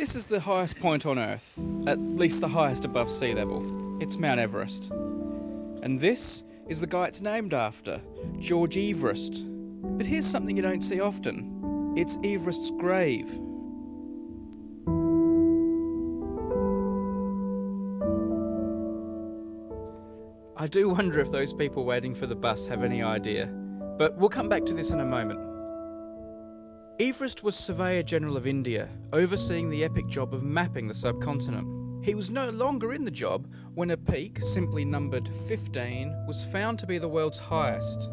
This is the highest point on Earth, at least the highest above sea level. It's Mount Everest. And this is the guy it's named after, George Everest. But here's something you don't see often it's Everest's grave. I do wonder if those people waiting for the bus have any idea, but we'll come back to this in a moment. Everest was Surveyor General of India, overseeing the epic job of mapping the subcontinent. He was no longer in the job when a peak, simply numbered 15, was found to be the world's highest.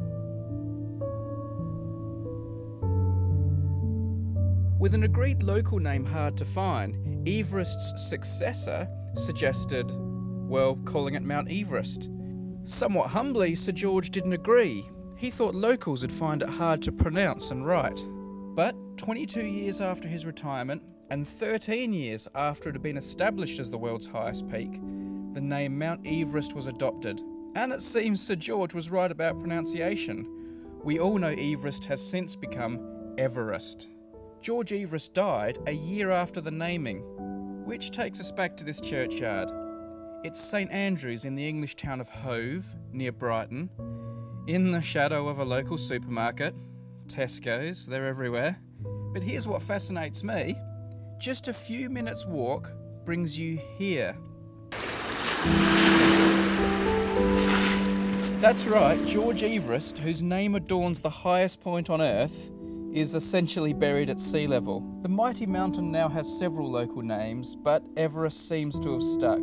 With an agreed local name hard to find, Everest's successor suggested, well, calling it Mount Everest. Somewhat humbly, Sir George didn't agree. He thought locals would find it hard to pronounce and write. But 22 years after his retirement, and 13 years after it had been established as the world's highest peak, the name Mount Everest was adopted. And it seems Sir George was right about pronunciation. We all know Everest has since become Everest. George Everest died a year after the naming, which takes us back to this churchyard. It's St Andrew's in the English town of Hove, near Brighton, in the shadow of a local supermarket. Tesco's, they're everywhere. But here's what fascinates me just a few minutes' walk brings you here. That's right, George Everest, whose name adorns the highest point on Earth, is essentially buried at sea level. The mighty mountain now has several local names, but Everest seems to have stuck.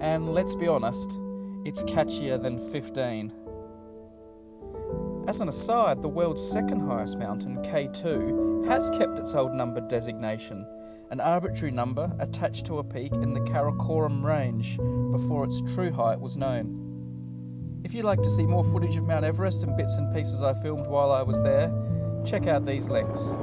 And let's be honest, it's catchier than 15. As an aside, the world's second highest mountain, K2, has kept its old number designation, an arbitrary number attached to a peak in the Karakoram range before its true height was known. If you'd like to see more footage of Mount Everest and bits and pieces I filmed while I was there, check out these links.